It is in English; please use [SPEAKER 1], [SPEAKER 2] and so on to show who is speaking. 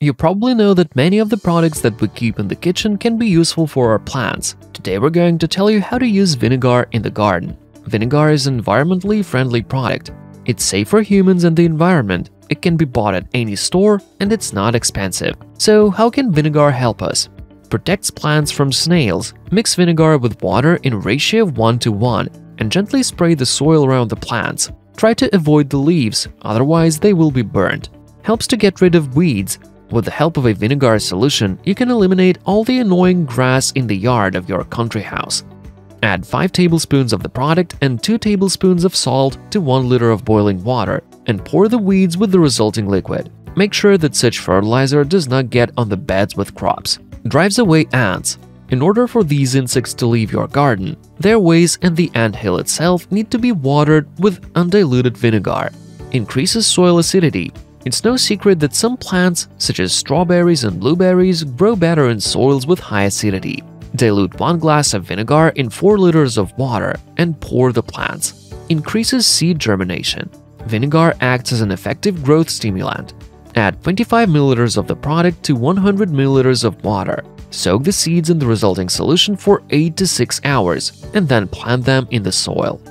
[SPEAKER 1] You probably know that many of the products that we keep in the kitchen can be useful for our plants. Today we're going to tell you how to use vinegar in the garden. Vinegar is an environmentally friendly product. It's safe for humans and the environment. It can be bought at any store and it's not expensive. So how can vinegar help us? Protects plants from snails. Mix vinegar with water in ratio of 1 to 1 and gently spray the soil around the plants. Try to avoid the leaves, otherwise they will be burned. Helps to get rid of weeds. With the help of a vinegar solution, you can eliminate all the annoying grass in the yard of your country house. Add 5 tablespoons of the product and 2 tablespoons of salt to 1 liter of boiling water and pour the weeds with the resulting liquid. Make sure that such fertilizer does not get on the beds with crops. Drives away ants. In order for these insects to leave your garden, their ways and the ant hill itself need to be watered with undiluted vinegar. Increases soil acidity. It's no secret that some plants, such as strawberries and blueberries, grow better in soils with high acidity. Dilute 1 glass of vinegar in 4 liters of water and pour the plants. Increases seed germination. Vinegar acts as an effective growth stimulant. Add 25 milliliters of the product to 100 milliliters of water. Soak the seeds in the resulting solution for 8 to 6 hours and then plant them in the soil.